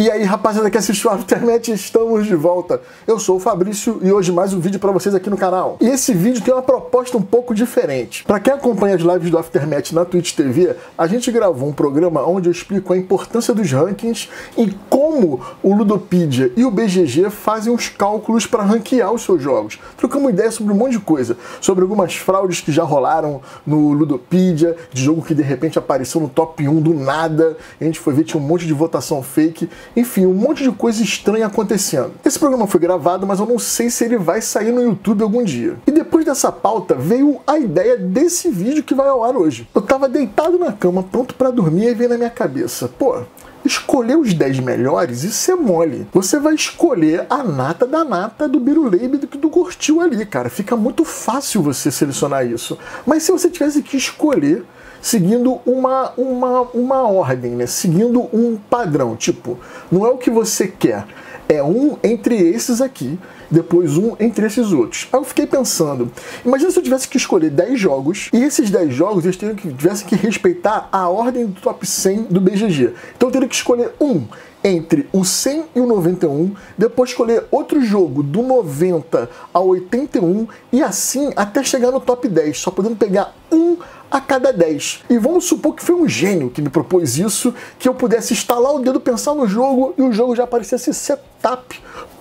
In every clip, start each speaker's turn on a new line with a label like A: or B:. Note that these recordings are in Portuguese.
A: E aí, rapaziada que assistiu a Aftermath, estamos de volta. Eu sou o Fabrício e hoje mais um vídeo para vocês aqui no canal. E esse vídeo tem uma proposta um pouco diferente. Para quem acompanha as lives do Aftermath na Twitch TV, a gente gravou um programa onde eu explico a importância dos rankings e como o Ludopedia e o BGG fazem os cálculos para ranquear os seus jogos. Trocamos ideia sobre um monte de coisa, sobre algumas fraudes que já rolaram no Ludopedia, de jogo que de repente apareceu no top 1 do nada, a gente foi ver tinha um monte de votação fake enfim, um monte de coisa estranha acontecendo. Esse programa foi gravado, mas eu não sei se ele vai sair no YouTube algum dia. E depois dessa pauta veio a ideia desse vídeo que vai ao ar hoje. Eu tava deitado na cama, pronto para dormir, e veio na minha cabeça, pô, escolher os 10 melhores, isso é mole. Você vai escolher a nata da nata do Biruleibe do que do Gortil ali, cara. Fica muito fácil você selecionar isso. Mas se você tivesse que escolher seguindo uma, uma, uma ordem, né? seguindo um padrão. Tipo, não é o que você quer, é um entre esses aqui, depois um entre esses outros. Aí eu fiquei pensando, imagina se eu tivesse que escolher 10 jogos, e esses 10 jogos eles tivessem que, tivessem que respeitar a ordem do top 100 do BGG. Então eu teria que escolher um entre o 100 e o 91, depois escolher outro jogo do 90 ao 81 e assim até chegar no top 10, só podendo pegar um a cada 10. E vamos supor que foi um gênio que me propôs isso, que eu pudesse instalar o dedo, pensar no jogo e o jogo já aparecesse setup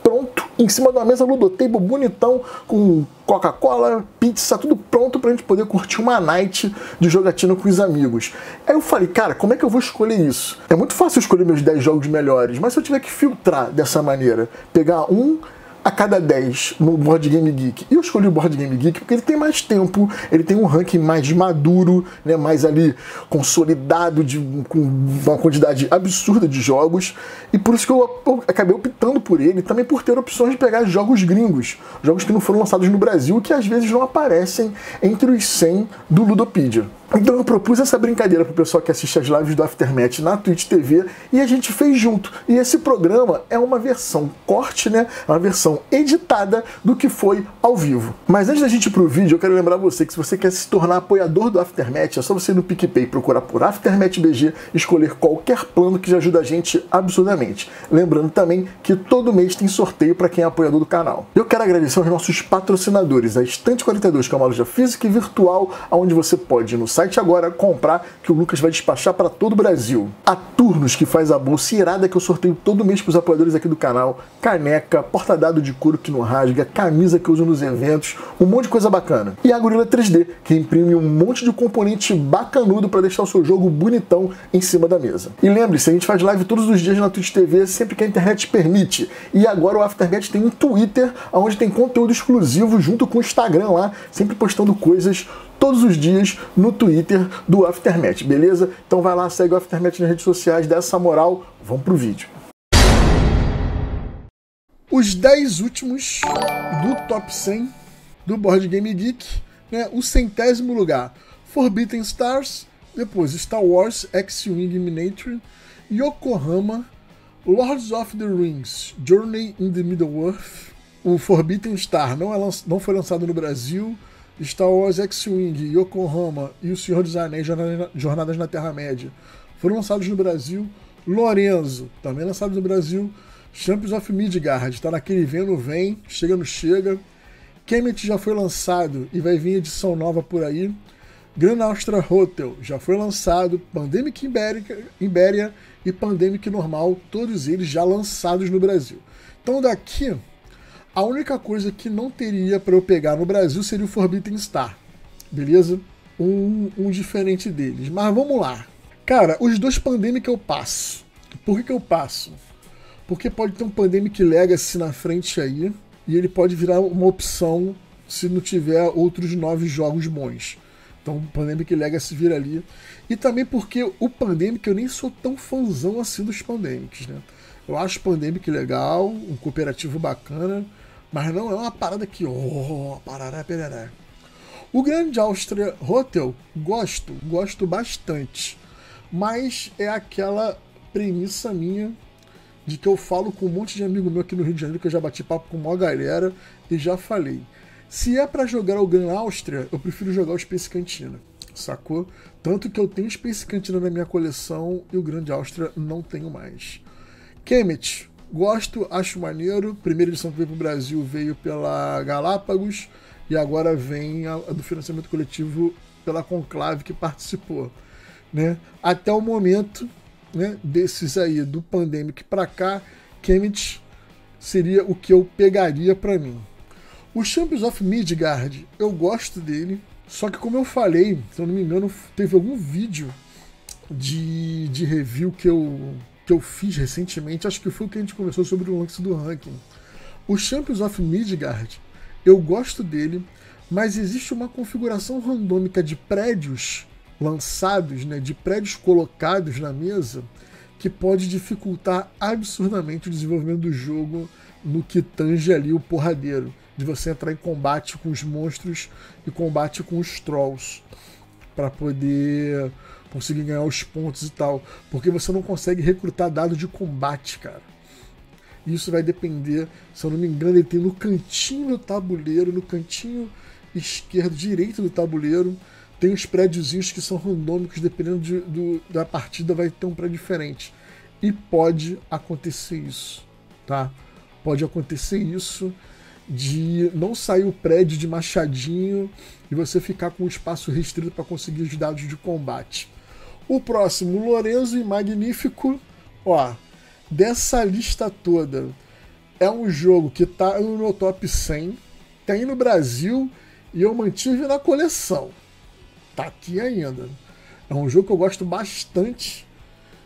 A: pronto em cima da mesa ludotable bonitão com Coca-Cola, pizza, tudo pronto pra gente poder curtir uma night de jogatina com os amigos. Aí eu falei, cara, como é que eu vou escolher isso? É muito fácil escolher meus 10 jogos melhores, mas se eu tiver que filtrar dessa maneira, pegar um a cada 10 no Board Game Geek. E eu escolhi o Board Game Geek porque ele tem mais tempo, ele tem um ranking mais maduro, né, mais ali consolidado, de, com uma quantidade absurda de jogos. E por isso que eu, eu acabei optando por ele, também por ter opções de pegar jogos gringos, jogos que não foram lançados no Brasil, que às vezes não aparecem entre os 100 do Ludopedia. Então eu propus essa brincadeira pro pessoal que assiste as lives do Aftermath na Twitch TV e a gente fez junto. E esse programa é uma versão corte, né? É uma versão editada do que foi ao vivo. Mas antes da gente ir pro vídeo, eu quero lembrar você que se você quer se tornar apoiador do Aftermath, é só você ir no PicPay procurar por Aftermath BG, escolher qualquer plano que já ajuda a gente absurdamente. Lembrando também que todo mês tem sorteio para quem é apoiador do canal. Eu quero agradecer aos nossos patrocinadores, a Estante 42, que é uma loja física e virtual, onde você pode ir no site agora comprar, que o Lucas vai despachar para todo o Brasil. A Turnos, que faz a bolsa irada que eu sorteio todo mês para os apoiadores aqui do canal, caneca, porta-dado de couro que não rasga, camisa que eu uso nos eventos, um monte de coisa bacana. E a Gorilla 3D, que imprime um monte de componente bacanudo para deixar o seu jogo bonitão em cima da mesa. E lembre-se, a gente faz live todos os dias na Twitch TV, sempre que a internet permite. E agora o Aftermath tem um Twitter, onde tem conteúdo exclusivo junto com o Instagram lá, sempre postando coisas todos os dias no Twitter do Aftermath, beleza? Então vai lá, segue o Aftermath nas redes sociais, dá essa moral, vamos pro vídeo. Os 10 últimos do top 100 do Board Game Geek, né? O centésimo lugar, Forbidden Stars, depois Star Wars X-Wing Miniature, Yokohama, Lords of the Rings, Journey in the Middle-earth, o Forbidden Star não, é não foi lançado no Brasil, Star Wars X-Wing, Yokohama e O Senhor dos Anéis, Jornadas na Terra-média, foram lançados no Brasil. Lorenzo, também lançado no Brasil. Champions of Midgard, está naquele vem no vem, chega no chega. Kemet já foi lançado e vai vir edição nova por aí. Grand Austria Hotel já foi lançado. Pandemic Ibéria e Pandemic Normal, todos eles já lançados no Brasil. Então daqui a única coisa que não teria para eu pegar no Brasil seria o Forbidden Star, beleza? Um, um diferente deles. Mas vamos lá. Cara, os dois Pandemic eu passo. Por que, que eu passo? Porque pode ter um Pandemic Legacy na frente aí, e ele pode virar uma opção se não tiver outros nove jogos bons. Então o Pandemic Legacy vira ali. E também porque o Pandemic eu nem sou tão fãzão assim dos Pandemics, né? Eu acho Pandemic legal, um cooperativo bacana, mas não é uma parada que, oh, parará, perará. O Grande Áustria Hotel, gosto, gosto bastante. Mas é aquela premissa minha de que eu falo com um monte de amigo meu aqui no Rio de Janeiro, que eu já bati papo com uma galera e já falei. Se é para jogar o Gran Áustria, eu prefiro jogar o Space Cantina. Sacou? Tanto que eu tenho Space Cantina na minha coleção e o Grande Áustria não tenho mais. Kemet, gosto, acho maneiro. Primeira edição que veio para o Brasil veio pela Galápagos e agora vem a, a do financiamento coletivo pela Conclave que participou. Né? Até o momento né, desses aí, do Pandemic para cá, Kemet seria o que eu pegaria para mim. O Champions of Midgard, eu gosto dele, só que como eu falei, se eu não me engano, teve algum vídeo de, de review que eu, que eu fiz recentemente, acho que foi o que a gente conversou sobre o lance do ranking. O Champions of Midgard, eu gosto dele, mas existe uma configuração randômica de prédios lançados, né, de prédios colocados na mesa, que pode dificultar absurdamente o desenvolvimento do jogo no que tange ali o porradeiro, de você entrar em combate com os monstros e combate com os trolls para poder conseguir ganhar os pontos e tal, porque você não consegue recrutar dado de combate, cara. Isso vai depender, se eu não me engano, ele tem no cantinho do tabuleiro, no cantinho esquerdo, direito do tabuleiro, tem os prédiozinhos que são randômicos, dependendo de, do, da partida, vai ter um prédio diferente. E pode acontecer isso, tá? Pode acontecer isso de não sair o prédio de machadinho e você ficar com um espaço restrito para conseguir os dados de combate. O próximo, Lorenzo e Magnífico. Ó, dessa lista toda, é um jogo que tá no meu top 100, tem no Brasil e eu mantive na coleção. Tá aqui ainda. É um jogo que eu gosto bastante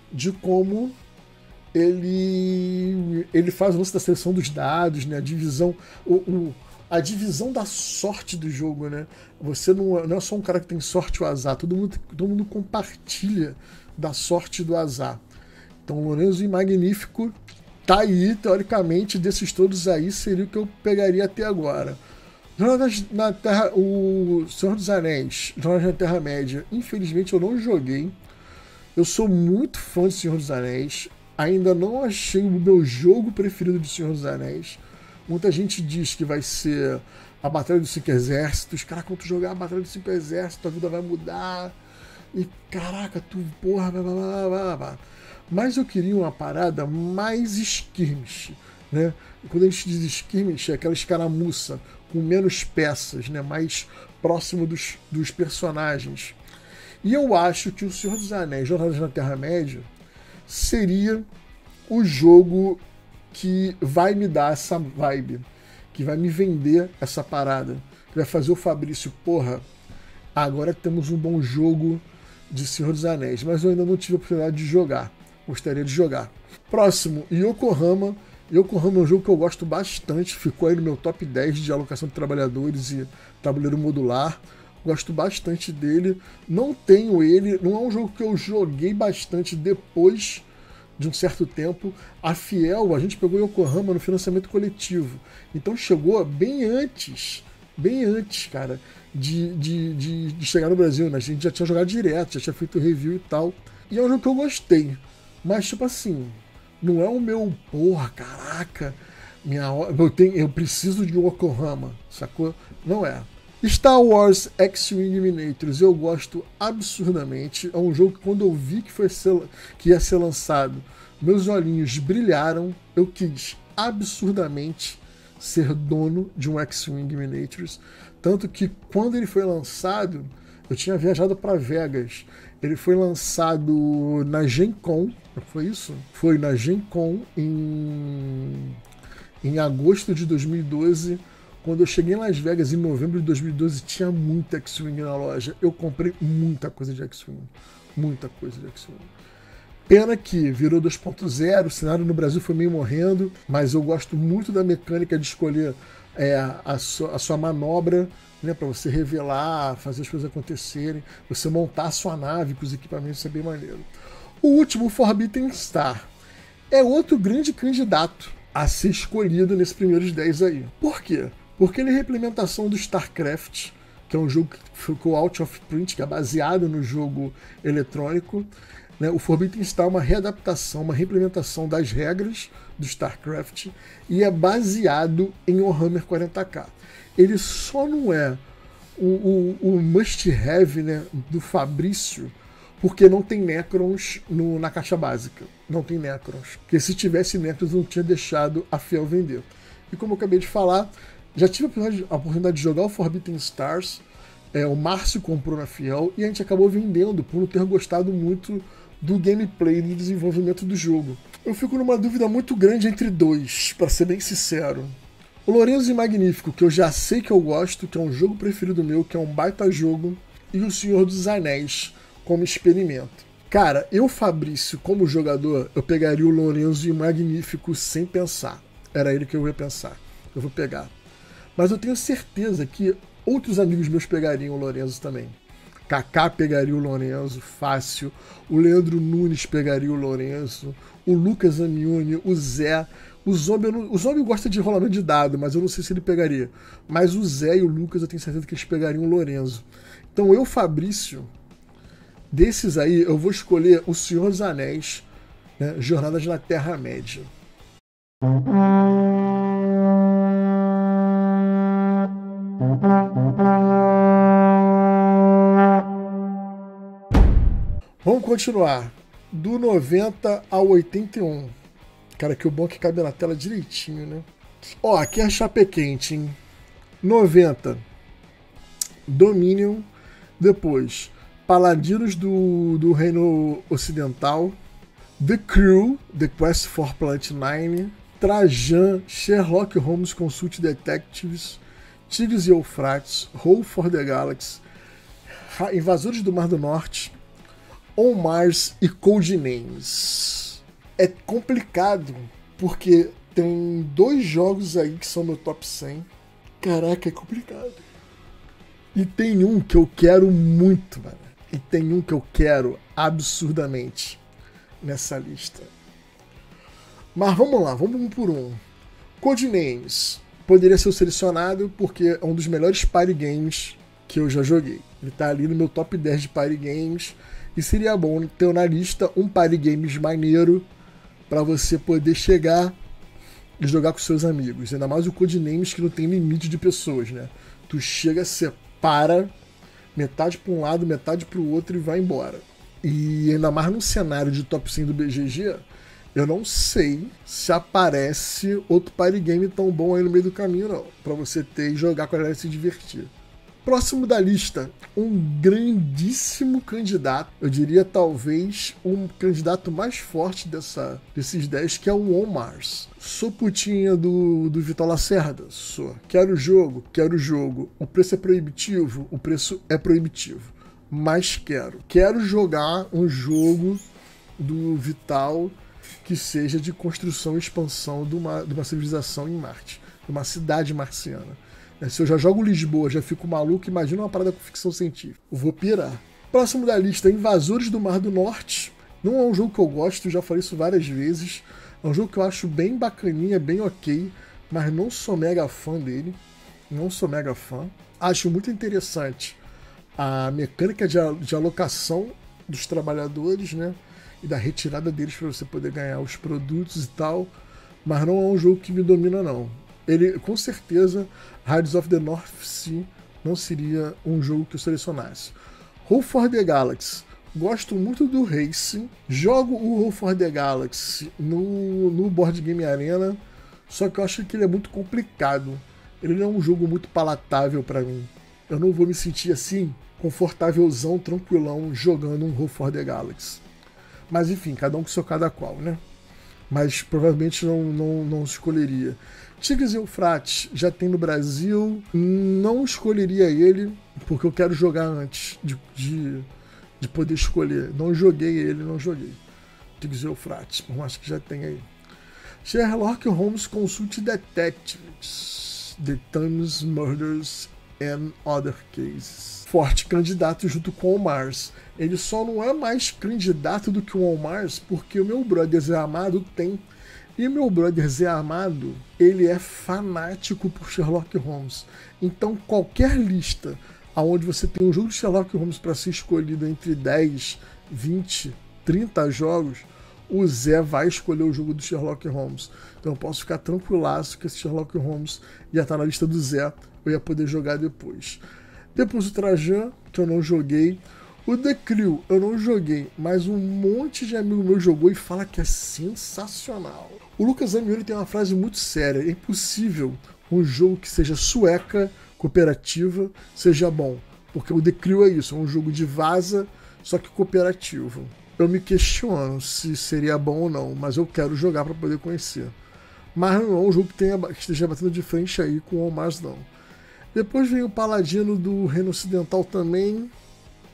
A: de como ele ele faz o lance da seleção dos dados, né? A divisão, o, o, a divisão da sorte do jogo, né? Você não, é, não é só um cara que tem sorte ou azar, todo mundo, todo mundo compartilha da sorte do azar. Então, Lorenzo e Magnífico tá aí, teoricamente, desses todos aí, seria o que eu pegaria até agora. Jornadas na Terra. O Senhor dos Anéis, Jornadas na Terra-média, infelizmente eu não joguei. Eu sou muito fã de Senhor dos Anéis. Ainda não achei o meu jogo preferido de Senhor dos Anéis. Muita gente diz que vai ser a Batalha dos Cinco Exércitos. Caraca, quando tu jogar a Batalha dos Cinco Exércitos, tua vida vai mudar. E caraca, tu, porra, blá, blá, blá, blá. Mas eu queria uma parada mais skirmish, né? Quando a gente diz skirmish, é aquela escaramuça com menos peças, né? Mais próximo dos, dos personagens. E eu acho que o Senhor dos Anéis, Jornadas na Terra-média, seria o jogo que vai me dar essa vibe, que vai me vender essa parada, que vai fazer o Fabrício, porra, agora temos um bom jogo de Senhor dos Anéis, mas eu ainda não tive a oportunidade de jogar. Gostaria de jogar. Próximo, Yokohama. Yokohama é um jogo que eu gosto bastante, ficou aí no meu top 10 de alocação de trabalhadores e tabuleiro modular. Gosto bastante dele. Não tenho ele, não é um jogo que eu joguei bastante depois de um certo tempo. A Fiel, a gente pegou Yokohama no financiamento coletivo. Então chegou bem antes, bem antes, cara, de, de, de, de chegar no Brasil. Né? A gente já tinha jogado direto, já tinha feito review e tal. E é um jogo que eu gostei. Mas, tipo assim, não é o meu, porra, caraca, minha, eu, tenho, eu preciso de Yokohama, sacou? Não é. Star Wars X-Wing Miniatures eu gosto absurdamente. É um jogo que quando eu vi que, foi ser, que ia ser lançado, meus olhinhos brilharam. Eu quis absurdamente ser dono de um X-Wing Miniatures. Tanto que quando ele foi lançado, eu tinha viajado para Vegas. Ele foi lançado na Gen Con, foi isso? Foi na Gen Con em, em agosto de 2012 quando eu cheguei em Las Vegas em novembro de 2012, tinha muita X-Wing na loja. Eu comprei muita coisa de X-Wing. Muita coisa de X-Wing. Pena que virou 2.0, o cenário no Brasil foi meio morrendo, mas eu gosto muito da mecânica de escolher é, a, sua, a sua manobra né, para você revelar, fazer as coisas acontecerem, você montar a sua nave com os equipamentos, isso é bem maneiro. O último, Forbidden Star, é outro grande candidato a ser escolhido nesses primeiros 10 aí. Por quê? Porque ele é implementação do StarCraft, que é um jogo que ficou out of print, que é baseado no jogo eletrônico. Né? O Forbidden Star é uma readaptação, uma reimplementação das regras do StarCraft e é baseado em Warhammer 40k. Ele só não é o, o, o must-have né, do Fabrício, porque não tem Necrons no, na caixa básica. Não tem Necrons. Porque se tivesse Necrons, não tinha deixado a Fiel vender. E como eu acabei de falar, já tive a oportunidade, de jogar o Forbidden Stars. É, o Márcio comprou na Fiel e a gente acabou vendendo por não ter gostado muito do gameplay do desenvolvimento do jogo. Eu fico numa dúvida muito grande entre dois, para ser bem sincero. O Lorenzo e Magnífico, que eu já sei que eu gosto, que é um jogo preferido meu, que é um baita jogo, e o Senhor dos Anéis, como experimento. Cara, eu, Fabrício, como jogador, eu pegaria o Lorenzo e Magnífico sem pensar. Era ele que eu ia pensar. Eu vou pegar. Mas eu tenho certeza que outros amigos meus pegariam o Lorenzo também. Kaká pegaria o Lorenzo, fácil. O Leandro Nunes pegaria o Lorenzo. O Lucas Amiuni, o Zé. O Zombie, gosta de rolamento de dado, mas eu não sei se ele pegaria. Mas o Zé e o Lucas eu tenho certeza que eles pegariam o Lorenzo. Então eu, Fabrício, Desses aí, eu vou escolher O Senhor dos Anéis, né? Jornadas na Terra-média. Vamos continuar. Do 90 ao 81. Cara, que o bom é que cabe na tela direitinho, né? Ó, aqui é a chapa quente, hein? 90. Dominion. Depois, Paladinos do, do Reino Ocidental, The Crew, The Quest for Planet 9, Trajan, Sherlock Holmes Consult Detectives, Tigres e Eufrates, Roll for the Galaxy, Invasores do Mar do Norte, On Mars e Codenames. É complicado porque tem dois jogos aí que são meu top 100. Caraca, é complicado. E tem um que eu quero muito, mano. E tem um que eu quero absurdamente nessa lista. Mas vamos lá, vamos um por um. Codenames poderia ser selecionado porque é um dos melhores party games que eu já joguei. Ele está ali no meu top 10 de party games e seria bom ter na lista um party games maneiro para você poder chegar e jogar com seus amigos. Ainda mais o Codenames que não tem limite de pessoas, né? Tu chega, separa metade para um lado, metade para o outro e vai embora. E ainda mais num cenário de top 100 do BGG, eu não sei se aparece outro party game tão bom aí no meio do caminho, não. para você ter e jogar com a galera e se divertir. Próximo da lista, um grandíssimo candidato, eu diria talvez um candidato mais forte dessa, desses 10, que é o On Mars. Sou putinha do, do Vitor Lacerda? Sou. Quero o jogo? Quero o jogo. O preço é proibitivo? O preço é proibitivo. Mas quero. Quero jogar um jogo do Vital que seja de construção e expansão de uma, de uma civilização em Marte, de uma cidade marciana. É, se eu já jogo Lisboa, já fico maluco, imagina uma parada com ficção científica. Eu vou pirar. Próximo da lista, Invasores do Mar do Norte. Não é um jogo que eu gosto, já falei isso várias vezes. É um jogo que eu acho bem bacaninha, bem ok, mas não sou mega fã dele. Não sou mega fã. Acho muito interessante a mecânica de, de alocação dos trabalhadores, né? E da retirada deles para você poder ganhar os produtos e tal. Mas não é um jogo que me domina, não ele com certeza Riders of the North Sea não seria um jogo que eu selecionasse. Roll for the Galaxy. Gosto muito do Racing. Jogo o Roll for the Galaxy no, no Board Game Arena. Só que eu acho que ele é muito complicado. Ele não é um jogo muito palatável para mim. Eu não vou me sentir assim, confortávelzão, tranquilão, jogando um Roll for the Galaxy. Mas enfim, cada um com seu cada qual, né? Mas provavelmente não, não, não escolheria. Tigres e Eufrates já tem no Brasil. Não escolheria ele, porque eu quero jogar antes de, de, de poder escolher. Não joguei ele, não joguei. Tigres e Eufrates, por mais que já tenha aí. Sherlock Holmes Consult Detectives. The Thames Murders and Other Cases. Forte candidato junto com o Mars. Ele só não é mais candidato do que o Mars porque o meu brother Zé Amado tem e meu brother Zé Amado, ele é fanático por Sherlock Holmes. Então qualquer lista aonde você tem um jogo de Sherlock Holmes para ser escolhido entre 10, 20, 30 jogos, o Zé vai escolher o jogo do Sherlock Holmes. Então eu posso ficar tranquilaço que esse Sherlock Holmes ia estar na lista do Zé, eu ia poder jogar depois. Depois o Trajan, que eu não joguei. O The Crew eu não joguei, mas um monte de amigo meu jogou e fala que é sensacional. O Lucas Amioli tem uma frase muito séria: é impossível um jogo que seja sueca, cooperativa, seja bom. Porque o The Crew é isso, é um jogo de vaza, só que cooperativo. Eu me questiono se seria bom ou não, mas eu quero jogar para poder conhecer. Mas não é um jogo que, tenha, que esteja batendo de frente aí com o Mars não. Depois vem o Paladino do Reino Ocidental também,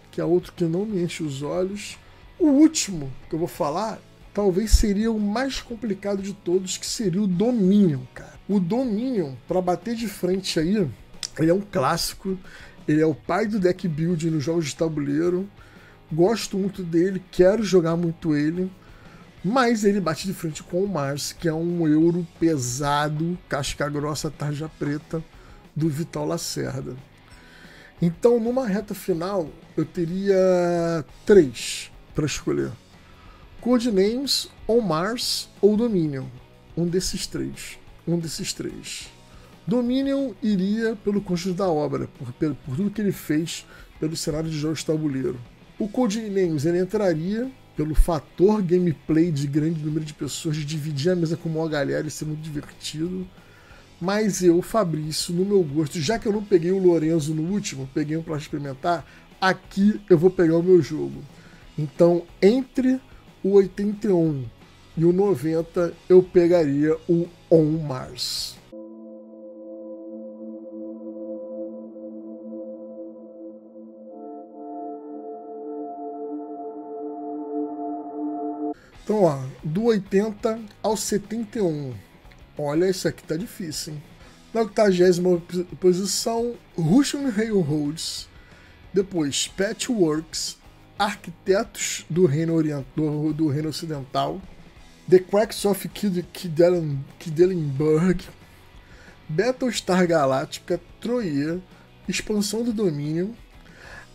A: que é outro que não me enche os olhos. O último que eu vou falar talvez seria o mais complicado de todos, que seria o Dominion, cara. O Dominion, para bater de frente aí, ele é um clássico, ele é o pai do deck building nos jogos de tabuleiro. Gosto muito dele, quero jogar muito ele. Mas ele bate de frente com o Mars, que é um euro pesado, casca grossa, tarja preta, do Vital Lacerda. Então, numa reta final, eu teria três para escolher: Codenames, ou Mars ou Dominion. Um desses três. Um desses três. Dominion iria pelo conjunto da obra, por, por, por tudo que ele fez pelo cenário de jogos tabuleiro. O Codenames ele entraria pelo fator gameplay de grande número de pessoas, de dividir a mesa com uma galera e ser muito divertido. Mas eu, Fabrício, no meu gosto, já que eu não peguei o Lorenzo no último, peguei um para experimentar, aqui eu vou pegar o meu jogo. Então, entre o 81 e o 90, eu pegaria o On Mars. Então, ó, do 80 ao 71. Olha, isso aqui tá difícil, hein? Na 80 posição, Russian Railroads. Depois, Patchworks, Arquitetos do Reino, Orient, do, do Reino Ocidental. The Cracks of Kidelenburg. Battlestar Galáctica, Troia, Expansão do Domínio.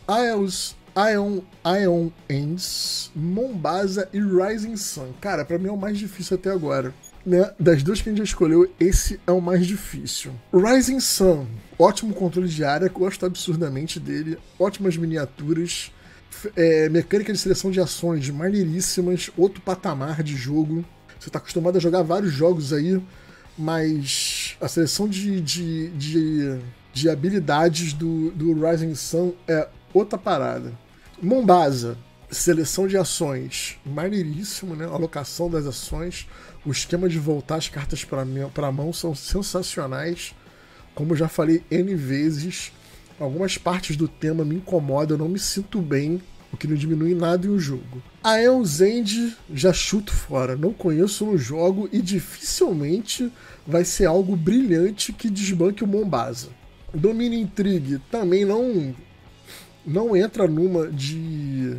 A: Isles Ion, Ion Ends, Mombasa e Rising Sun. Cara, para mim é o mais difícil até agora. Né? Das duas que a gente escolheu, esse é o mais difícil. Rising Sun, ótimo controle de área, gosto absurdamente dele, ótimas miniaturas, é, mecânica de seleção de ações maneiríssimas, outro patamar de jogo. Você está acostumado a jogar vários jogos aí, mas a seleção de, de, de, de habilidades do, do Rising Sun é outra parada. Mombasa, seleção de ações, maneiríssimo, né? Alocação das ações, o esquema de voltar as cartas para a mão são sensacionais. Como já falei N vezes, algumas partes do tema me incomodam, eu não me sinto bem, o que não diminui nada em um jogo. A Elzend já chuto fora, não conheço no jogo e dificilmente vai ser algo brilhante que desbanque o Mombasa. Domínio Intrigue também não não entra numa de,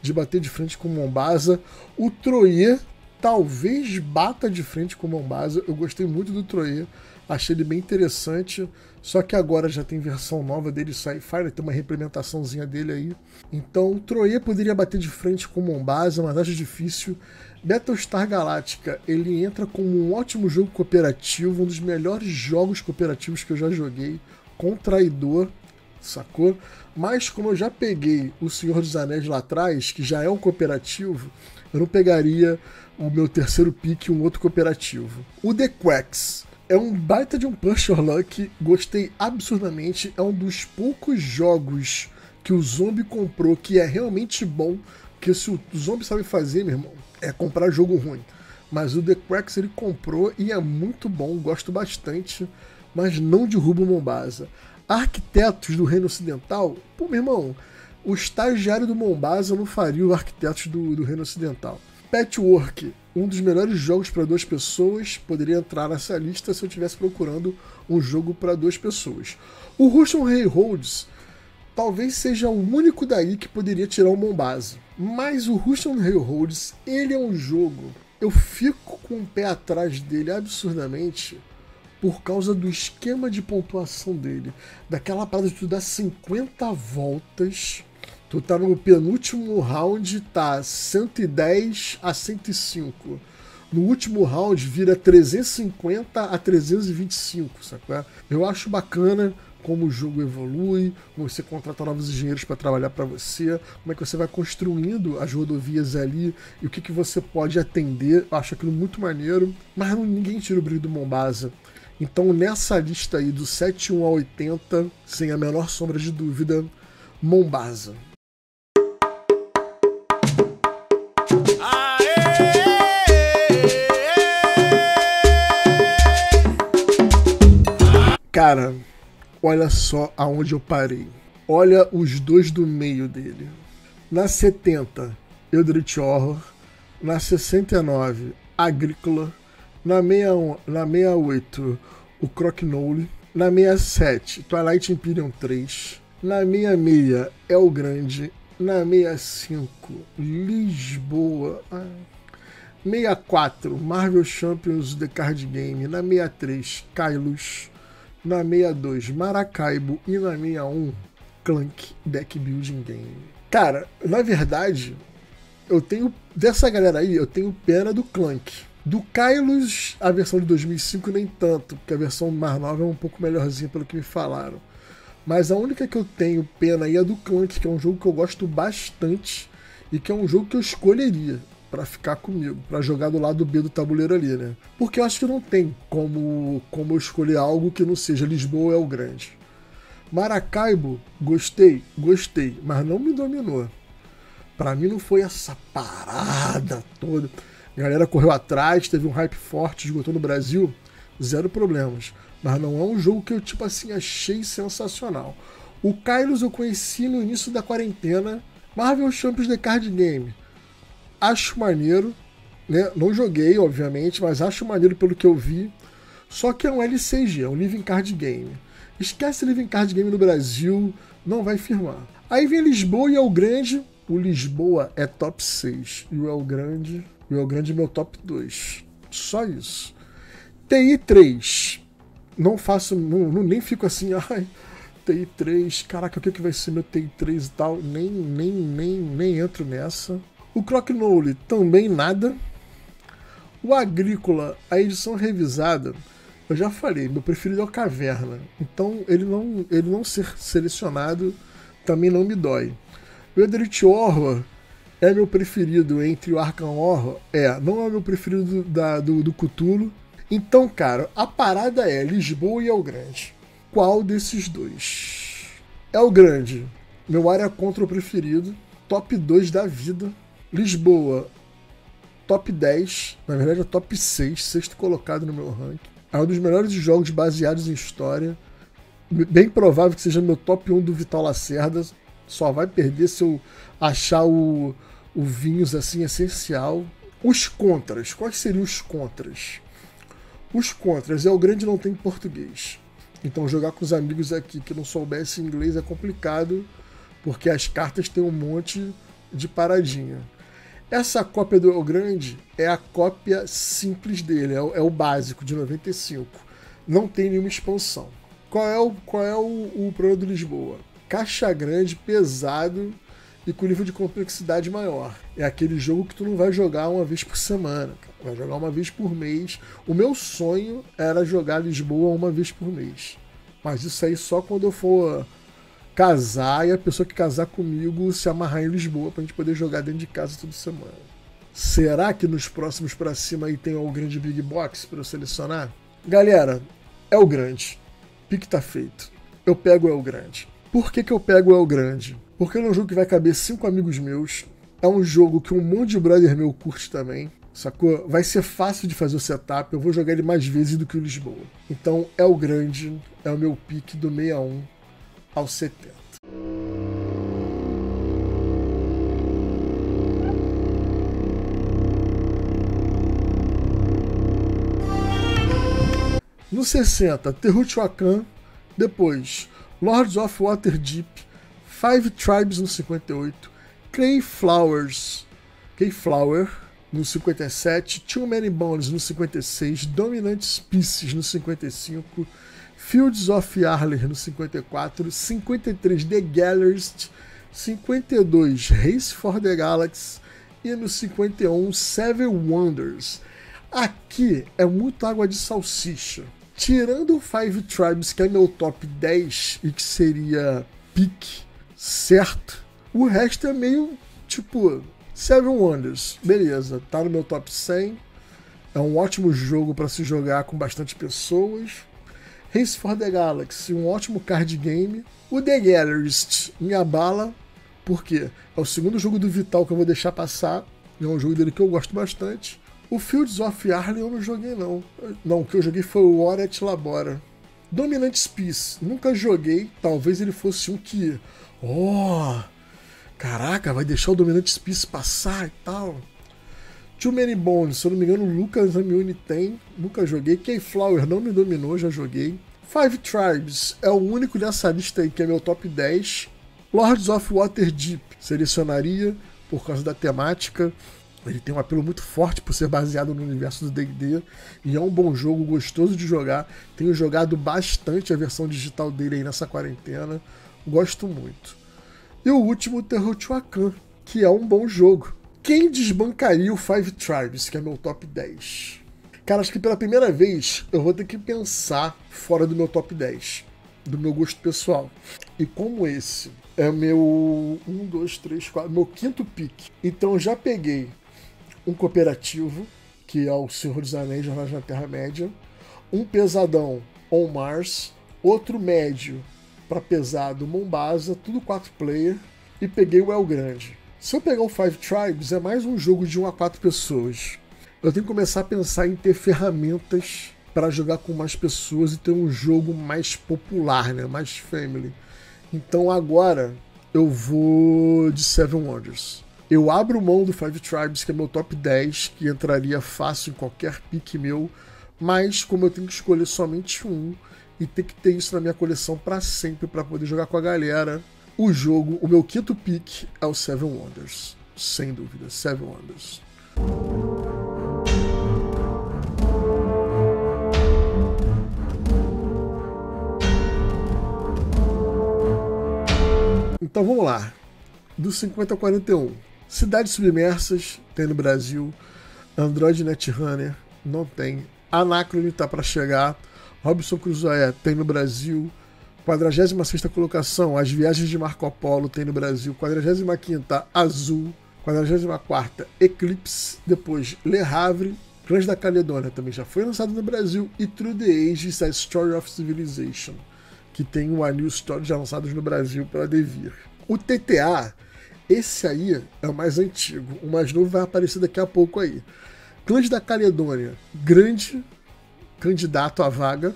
A: de bater de frente com Mombasa. O Troyer talvez bata de frente com Mombasa. Eu gostei muito do Troyer, achei ele bem interessante. Só que agora já tem versão nova dele, Sci-Fi, tem uma reimplementaçãozinha dele aí. Então o Troyer poderia bater de frente com Mombasa, mas acho difícil. Battlestar Galactica, ele entra como um ótimo jogo cooperativo, um dos melhores jogos cooperativos que eu já joguei, com traidor, sacou? Mas como eu já peguei o Senhor dos Anéis lá atrás, que já é um cooperativo, eu não pegaria o meu terceiro pick um outro cooperativo. O The Quacks é um baita de um punch or luck, gostei absurdamente, é um dos poucos jogos que o Zombie comprou que é realmente bom, que se o Zombie sabe fazer, meu irmão, é comprar jogo ruim. Mas o The Cracks ele comprou e é muito bom, gosto bastante, mas não derruba o Mombasa. Arquitetos do Reino Ocidental, pô, meu irmão, o estagiário do Mombasa não faria o Arquitetos do, do Reino Ocidental. Patchwork, um dos melhores jogos para duas pessoas, poderia entrar nessa lista se eu estivesse procurando um jogo para duas pessoas. O Russian Railroads talvez seja o único daí que poderia tirar o Mombasa. Mas o Russian Railroads, ele é um jogo. Eu fico com o pé atrás dele absurdamente por causa do esquema de pontuação dele. Daquela parada de tu dar 50 voltas, tu tá no penúltimo round, tá 110 a 105. No último round vira 350 a 325, sacou? Eu acho bacana, como o jogo evolui, você contrata novos engenheiros para trabalhar para você, como é que você vai construindo as rodovias ali e o que, que você pode atender. Eu acho aquilo muito maneiro, mas ninguém tira o brilho do Mombasa. Então, nessa lista aí do 71 a 80, sem a menor sombra de dúvida, Mombasa. Cara, olha só aonde eu parei. Olha os dois do meio dele. Na 70, Eldritch Horror. Na 69, Agrícola. Na, 61, na 68, o Crocknole. Na 67, Twilight Imperium 3. Na 66, El Grande. Na 65, Lisboa. Ah. 64, Marvel Champions The Card Game. Na 63, Kylos na 62 Maracaibo e na 61 Clank Deck Building Game. Cara, na verdade, eu tenho dessa galera aí, eu tenho pena do Clank. Do Kylos, a versão de 2005 nem tanto, porque a versão mais nova é um pouco melhorzinha pelo que me falaram. Mas a única que eu tenho pena aí é do Clank, que é um jogo que eu gosto bastante e que é um jogo que eu escolheria para ficar comigo, para jogar do lado B do tabuleiro ali, né? Porque eu acho que não tem como, como eu escolher algo que não seja Lisboa é o grande. Maracaibo, gostei, gostei, mas não me dominou. Para mim não foi essa parada toda. A galera correu atrás, teve um hype forte, esgotou no Brasil, zero problemas. Mas não é um jogo que eu, tipo assim, achei sensacional. O Kylos eu conheci no início da quarentena, Marvel Champions The Card Game acho maneiro, né? Não joguei, obviamente, mas acho maneiro pelo que eu vi. Só que é um LCG, é um Living Card Game. Esquece Living Card Game no Brasil, não vai firmar. Aí vem Lisboa e El Grande. O Lisboa é top 6 e o El Grande, El Grande meu top 2. Só isso. TI 3. Não faço, não, não, nem fico assim, ai, TI 3, caraca, o que, que vai ser meu TI 3 e tal? Nem, nem, nem, nem entro nessa. O Crocknole também nada. O Agrícola, a edição revisada, eu já falei, meu preferido é o Caverna. Então ele não, ele não ser selecionado também não me dói. O Eldritch Horror é meu preferido entre o Arkham Horror. É, não é meu preferido da, do, do Cthulhu. Então, cara, a parada é Lisboa e El Grande. Qual desses dois? O Grande, meu área contra o preferido, top 2 da vida. Lisboa, top 10, na verdade é top 6, sexto colocado no meu ranking. É um dos melhores jogos baseados em história. Bem provável que seja meu top 1 do Vital Lacerda. Só vai perder se eu achar o, o Vinhos assim essencial. Os contras, quais seriam os contras? Os contras é o grande não tem português. Então jogar com os amigos aqui que não soubesse inglês é complicado, porque as cartas têm um monte de paradinha. Essa cópia do El Grande é a cópia simples dele, é o, é o, básico, de 95. Não tem nenhuma expansão. Qual é, o, qual é o, o problema do Lisboa? Caixa grande, pesado e com nível de complexidade maior. É aquele jogo que tu não vai jogar uma vez por semana, vai jogar uma vez por mês. O meu sonho era jogar Lisboa uma vez por mês. Mas isso aí só quando eu for casar e a pessoa que casar comigo se amarrar em Lisboa pra gente poder jogar dentro de casa toda semana. Será que nos próximos para cima aí tem o grande Big Box para eu selecionar? Galera, é o grande. Pique tá feito. Eu pego o Grande. Por que, que eu pego o Grande? Porque é um jogo que vai caber cinco amigos meus. É um jogo que um monte de brother meu curte também. Sacou? Vai ser fácil de fazer o setup. Eu vou jogar ele mais vezes do que o Lisboa. Então, é o grande. É o meu pique do 61 aos 70. No 60, Teotihuacan, depois Lords of Waterdeep, Five Tribes no 58, Clay Flowers, Clay Flower no 57, Too Many Bones no 56, Dominant Species no 55, Fields of Arler no 54, 53 The Gallerist, 52 Race for the Galaxy e no 51 Seven Wonders. Aqui é muito água de salsicha. tirando o Five Tribes, que é meu top 10 e que seria pique certo, o resto é meio tipo Seven Wonders. Beleza, tá no meu top 100. É um ótimo jogo para se jogar com bastante pessoas. Race for the Galaxy, um ótimo card game. O The Gallerist me abala, porque é o segundo jogo do Vital que eu vou deixar passar. É um jogo dele que eu gosto bastante. O Fields of Arlen eu não joguei, não. Não, o que eu joguei foi o War at Labora. Dominant Peace, nunca joguei. Talvez ele fosse um que. Oh! Caraca, vai deixar o Dominant Peace passar e tal. Too Many Bones, se eu não me engano, o Lucas Amiuni tem. Nunca joguei. K-Flower não me dominou, já joguei. Five Tribes é o único dessa lista aí que é meu top 10. Lords of Waterdeep selecionaria por causa da temática. Ele tem um apelo muito forte por ser baseado no universo do D&D e é um bom jogo, gostoso de jogar. Tenho jogado bastante a versão digital dele aí nessa quarentena. Gosto muito. E o último, Teotihuacan, que é um bom jogo. Quem desbancaria o Five Tribes, que é meu top 10? Cara, acho que pela primeira vez eu vou ter que pensar fora do meu top 10, do meu gosto pessoal. E como esse é meu 1, 2, 3, 4, meu quinto pick, então eu já peguei um cooperativo, que é o Senhor dos Anéis, Jornais na Terra-média, um pesadão On Mars, outro médio para pesado Mombasa, tudo 4 player, e peguei o El Grande. Se eu pegar o Five Tribes, é mais um jogo de 1 a 4 pessoas. Eu tenho que começar a pensar em ter ferramentas para jogar com mais pessoas e ter um jogo mais popular, né? mais family. Então agora eu vou de Seven Wonders. Eu abro mão do Five Tribes, que é meu top 10, que entraria fácil em qualquer pique meu, mas como eu tenho que escolher somente um e ter que ter isso na minha coleção para sempre para poder jogar com a galera, o jogo, o meu quinto pick é o Seven Wonders. Sem dúvida, Seven Wonders. Então vamos lá. Do 50 ao 41. Cidades Submersas tem no Brasil. Android Netrunner não tem. Anacrone tá para chegar. Robson Crusoe tem no Brasil. 46 colocação, As Viagens de Marco Polo tem no Brasil. 45 Azul. 44 Eclipse. Depois Le Havre. Clãs da Caledônia também já foi lançado no Brasil. E Through the Ages, A Story of Civilization. Que tem o Anil Story já lançados no Brasil pela Devir. O TTA, esse aí é o mais antigo. O mais novo vai aparecer daqui a pouco aí. Clãs da Caledônia, grande candidato à vaga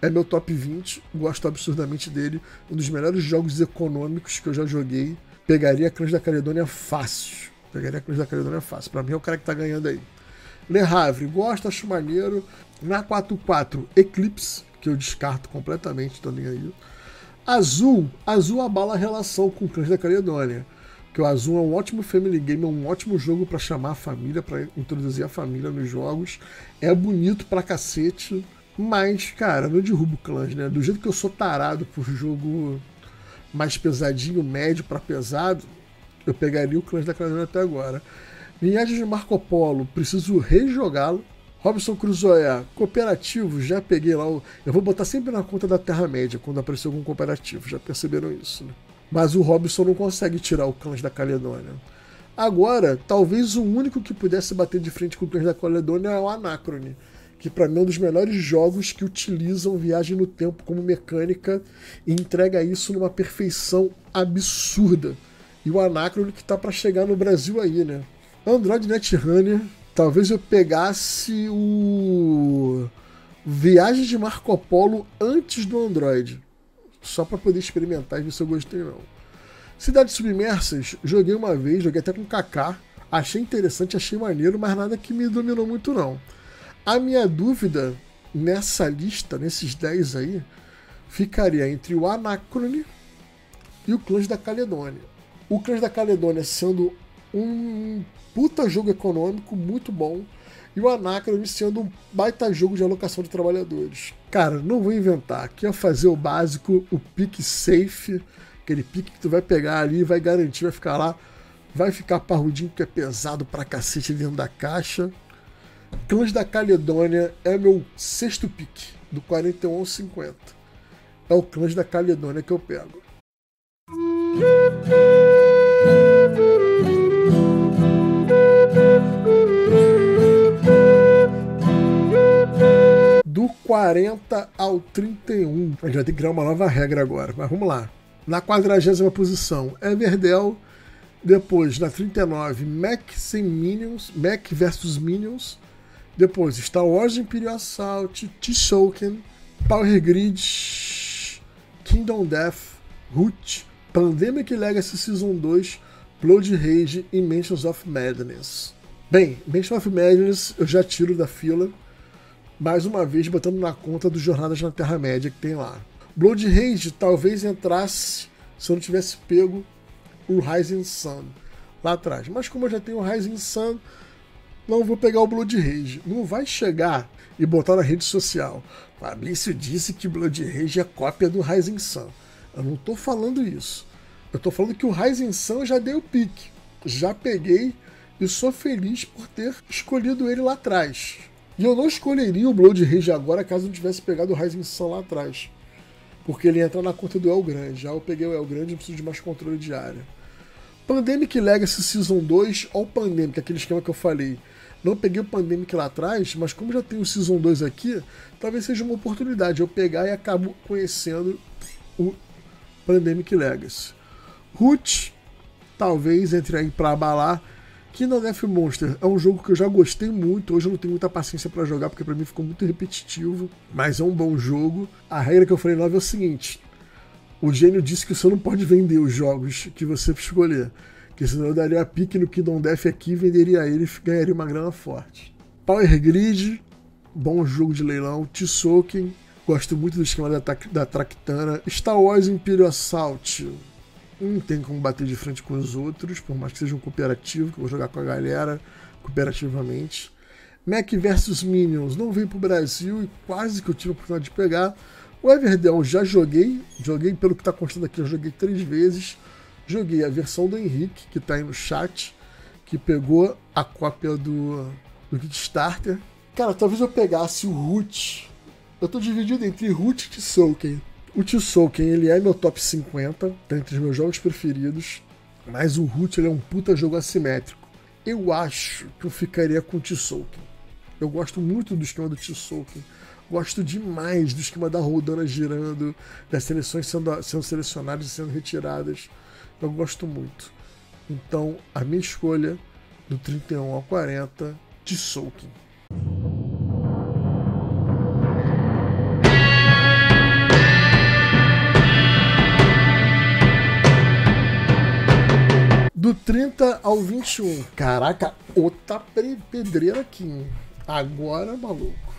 A: é meu top 20, gosto absurdamente dele. Um dos melhores jogos econômicos que eu já joguei. Pegaria a da Caledônia fácil. Pegaria a da Caledônia fácil. Pra mim é o cara que tá ganhando aí. Le Havre, gosto, acho maneiro. Na 4-4, Eclipse, que eu descarto completamente, tô nem aí. Azul, Azul abala a relação com Clãs da Caledônia. Que o Azul é um ótimo family game, é um ótimo jogo para chamar a família, para introduzir a família nos jogos. É bonito pra cacete mas, cara, não derrubo clãs, né? Do jeito que eu sou tarado por jogo mais pesadinho, médio para pesado, eu pegaria o Clãs da Clanana até agora. Linhagem de Marco Polo, preciso rejogá-lo. Robson Crusoe, cooperativo, já peguei lá. O... Eu vou botar sempre na conta da Terra-média quando aparecer algum cooperativo, já perceberam isso, né? Mas o Robson não consegue tirar o Clãs da Caledônia. Agora, talvez o único que pudesse bater de frente com o Clãs da Caledônia é o Anacrone que para mim é um dos melhores jogos que utilizam viagem no tempo como mecânica e entrega isso numa perfeição absurda. E o Anacron que tá para chegar no Brasil aí, né? Android Netrunner, talvez eu pegasse o Viagem de Marco Polo antes do Android, só para poder experimentar e ver se eu gostei não. Cidades Submersas, joguei uma vez, joguei até com Kaká, achei interessante, achei maneiro, mas nada que me dominou muito não. A minha dúvida nessa lista, nesses 10 aí, ficaria entre o Anacrone e o Clãs da Caledônia. O Clãs da Caledônia sendo um puta jogo econômico muito bom e o Anacrone sendo um baita jogo de alocação de trabalhadores. Cara, não vou inventar. Aqui é fazer o básico, o pique safe, aquele pique que tu vai pegar ali, vai garantir, vai ficar lá, vai ficar parrudinho porque é pesado pra cacete dentro da caixa. Clãs da Caledônia é meu sexto pique. do 41 ao 50. É o Clãs da Caledônia que eu pego. 40 ao 31. A gente vai ter que criar uma nova regra agora, mas vamos lá. Na quadragésima posição, Everdell. Depois, na 39, Mac sem Minions, Mac versus Minions. Depois, Star Wars Imperial Assault, T-Shoken, Power Grid, Kingdom Death, Root, Pandemic Legacy Season 2, Blood Rage e Mansions of Madness. Bem, Mansions of Madness eu já tiro da fila, mais uma vez botando na conta do Jornadas na Terra-média que tem lá. Blood Rage talvez entrasse se eu não tivesse pego o Rising Sun lá atrás. Mas como eu já tenho o Rising Sun, não vou pegar o Blood Rage. Não vai chegar e botar na rede social. Fabrício disse que Blood Rage é cópia do Rising Sun. Eu não estou falando isso. Eu estou falando que o Rising Sun já dei o pique. Já peguei e sou feliz por ter escolhido ele lá atrás. E eu não escolheria o Blood Rage agora caso não tivesse pegado o Rising Sun lá atrás. Porque ele entra na conta do El Grande. Já eu peguei o El Grande e preciso de mais controle de área. Pandemic Legacy Season 2 ou Pandemic, aquele esquema que eu falei. Não peguei o Pandemic lá atrás, mas como já tem o Season 2 aqui, talvez seja uma oportunidade eu pegar e acabo conhecendo o Pandemic Legacy. Root, talvez entre aí para abalar. Kingdom Death Monster é um jogo que eu já gostei muito. Hoje eu não tenho muita paciência para jogar porque para mim ficou muito repetitivo, mas é um bom jogo. A regra que eu falei nova é o seguinte: o gênio disse que você não pode vender os jogos que você escolher. Porque senão eu daria a pique no Kingdom Death aqui, venderia ele e ganharia uma grana forte. Power Grid, bom jogo de leilão. Tsoken, gosto muito do esquema da, da Tractana. Star Wars Imperial Assault, não tem como bater de frente com os outros, por mais que seja um cooperativo, que eu vou jogar com a galera cooperativamente. Mac vs Minions não veio pro Brasil e quase que eu tive a oportunidade de pegar. O Everdell já joguei, joguei pelo que está constando aqui, eu joguei três vezes. Joguei a versão do Henrique, que está aí no chat, que pegou a cópia do, do Kickstarter. Cara, talvez eu pegasse o Root. Eu estou dividido entre Root e Tsouken. O Tsouken, ele é meu top 50, tá entre os meus jogos preferidos. Mas o Root ele é um puta jogo assimétrico. Eu acho que eu ficaria com o Tsouken. Eu gosto muito do esquema do Tsouken Gosto demais do esquema da Roldana girando, das seleções sendo, sendo selecionadas e sendo retiradas. Eu gosto muito. Então, a minha escolha do 31 ao 40 de Soaking. Do 30 ao 21. Caraca, outra pedreira aqui. Agora, maluco.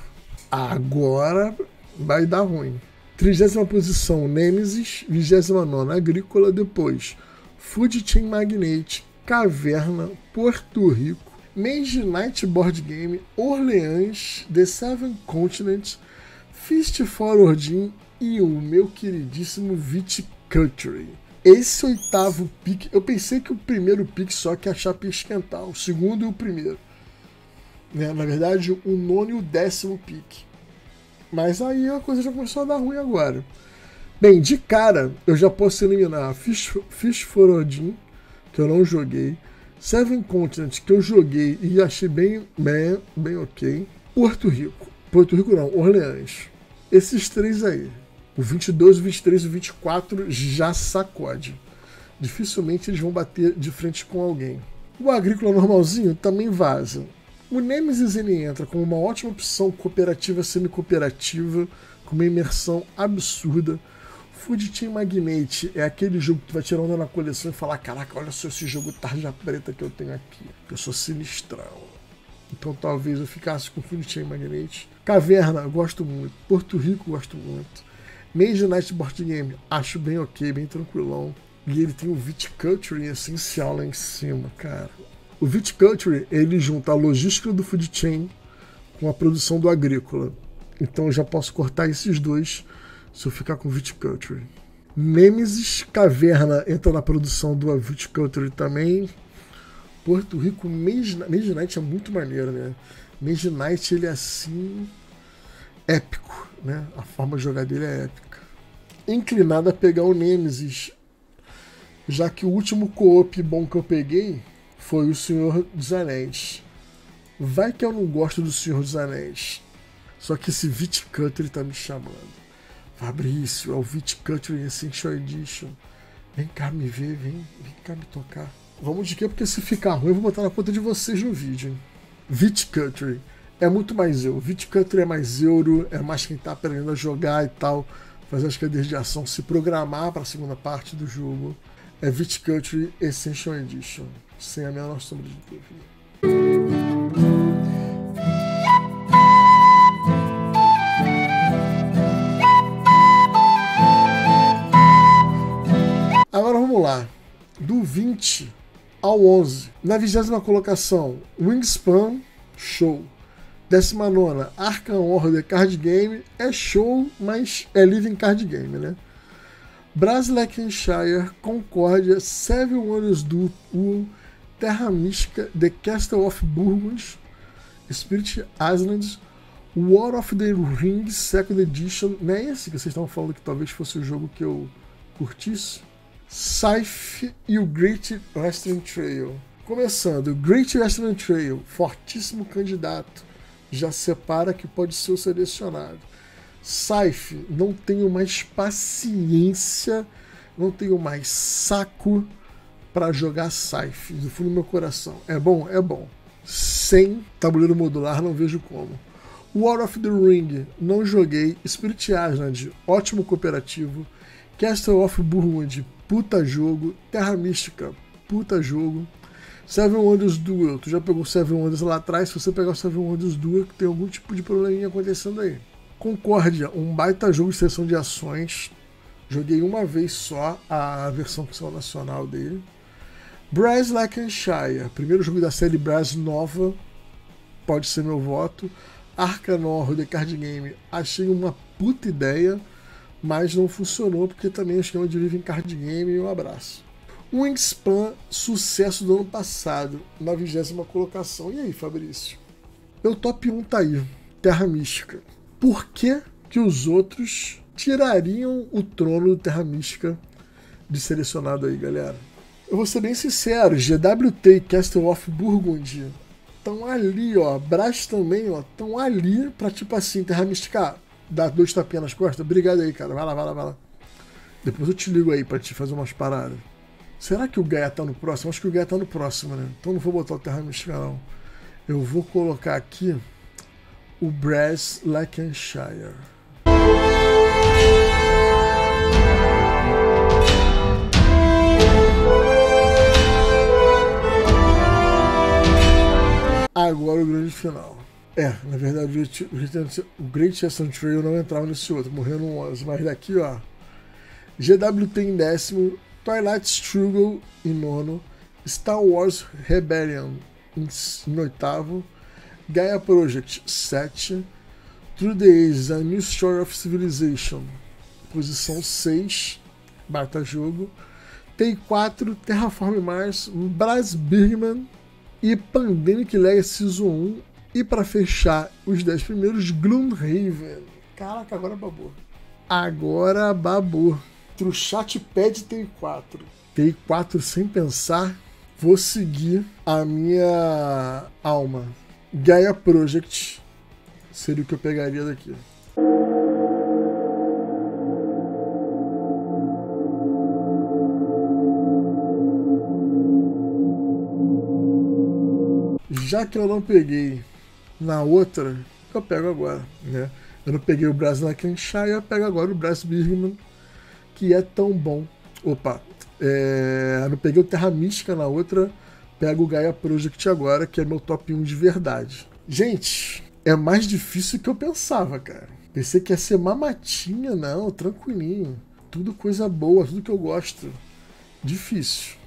A: Agora vai dar ruim. Trigésima posição, Nemesis. Vigésima nona, Agrícola. Depois, Food Chain Magnate, Caverna, Porto Rico, Mage Night Board Game, Orleans, The Seven Continents, Fist for Ordin e o meu queridíssimo Viticulture. Esse oitavo pick, eu pensei que o primeiro pick só que a chapa ia esquentar, o segundo e o primeiro. Né? Na verdade, o nono e o décimo pick. Mas aí a coisa já começou a dar ruim agora. Bem, de cara, eu já posso eliminar Fish, Fish for Odin, que eu não joguei. Seven Continents, que eu joguei e achei bem, bem, bem ok. Porto Rico. Porto Rico não, Orleans. Esses três aí. O 22, o 23 e o 24 já sacode. Dificilmente eles vão bater de frente com alguém. O agrícola normalzinho também vaza. O Nemesis ele entra como uma ótima opção cooperativa semi-cooperativa, com uma imersão absurda. Food Team Magnate é aquele jogo que tu vai tirar onda na coleção e falar: Caraca, olha só esse jogo tarja preta que eu tenho aqui. Eu sou sinistrão. Então talvez eu ficasse com Food Team Magnate. Caverna, gosto muito. Porto Rico, gosto muito. Mage Night Board Game, acho bem ok, bem tranquilão. E ele tem o Viticulture essencial lá em cima, cara. O Viticulture, ele junta a logística do food chain com a produção do agrícola. Então eu já posso cortar esses dois se eu ficar com Viticulture. Nemesis Caverna entra na produção do Viticulture também. Porto Rico Mage Night é muito maneiro, né? Mage Night ele é assim épico. Né? A forma de jogar dele é épica. Inclinado a pegar o Nemesis, já que o último co-op bom que eu peguei foi o Senhor dos Anéis. Vai que eu não gosto do Senhor dos Anéis. Só que esse Viticulture tá me chamando. Fabrício, é o Viticulture Essential Edition. Vem cá me ver, vem, vem cá me tocar. Vamos de quê? Porque se ficar ruim, eu vou botar na conta de vocês no vídeo. Viticulture é muito mais eu. Viticulture é mais euro, é mais quem tá aprendendo a jogar e tal. Fazer as cadeias de ação, se programar para a segunda parte do jogo. É Viticulture Essential Edition. Sem a menor sombra de dúvida. Agora vamos lá. Do 20 ao 11. Na vigésima colocação, Wingspan, show. 19, Arkham Horror Card Game, é show, mas é living card game, né? Brasleckenshire, Concórdia, Seven Wonders do Terra Mística, The Castle of Burgos, Spirit Islands, War of the Rings Second Edition, não é esse que vocês estavam falando que talvez fosse o jogo que eu curtisse? Scythe e o Great Western Trail. Começando, o Great Western Trail, fortíssimo candidato, já separa que pode ser o selecionado. Scythe, não tenho mais paciência, não tenho mais saco para jogar Scythe, do fundo do meu coração. É bom? É bom. Sem tabuleiro modular, não vejo como. War of the Ring, não joguei. Spirit Island, ótimo cooperativo. Castle of Burgund, puta jogo. Terra Mística, puta jogo. Seven Wonders Duel, tu já pegou Seven Wonders lá atrás, se você pegar o Seven Wonders Duel, tem algum tipo de probleminha acontecendo aí. Concórdia, um baita jogo de sessão de ações. Joguei uma vez só a versão oficial nacional dele. Brass Lancashire, primeiro jogo da série Brass nova, pode ser meu voto. Arcanor, The Card Game, achei uma puta ideia, mas não funcionou porque também é um esquema de Living Card Game e um abraço. Wingspan, sucesso do ano passado, na vigésima colocação. E aí, Fabrício? Meu top 1 tá aí, Terra Mística. Por que, que os outros tirariam o trono do Terra Mística de selecionado aí, galera? Eu vou ser bem sincero, GWT e Castle of Burgundy estão ali, ó. Brás também, ó. Estão ali pra, tipo assim, Terra Mística. Dá dois tapinhas nas costas. Obrigado aí, cara. Vai lá, vai lá, vai lá. Depois eu te ligo aí pra te fazer umas paradas. Será que o Gaia tá no próximo? Acho que o Gaia tá no próximo, né? Então não vou botar o Terra Mística, não. Eu vou colocar aqui o Brass Lancashire. Agora o grande final. É, na verdade, o Great Western Trail não entrava nesse outro, morreu no 11. Mas daqui, ó. GWT em décimo, Twilight Struggle em nono, Star Wars Rebellion em, em oitavo, Gaia Project 7, Through the Ages, A New Story of Civilization, posição 6, bata jogo, T4, Terraform Mars, Braz Birman e Pandemic Legacy Season 1, e para fechar os 10 primeiros, Gloomhaven. Caraca, agora babou. Agora babou. O Chatpad T4. T4 sem pensar, vou seguir a minha alma. Gaia Project seria o que eu pegaria daqui. Já que eu não peguei na outra, eu pego agora, né? Eu não peguei o Brasil na Kenshire, eu pego agora o Brasil Birmingham, que é tão bom. Opa, é, não peguei o Terra Mística na outra, pego o Gaia Project agora, que é meu top 1 de verdade. Gente, é mais difícil que eu pensava, cara. Pensei que ia ser mamatinha, não, tranquilinho. Tudo coisa boa, tudo que eu gosto. Difícil.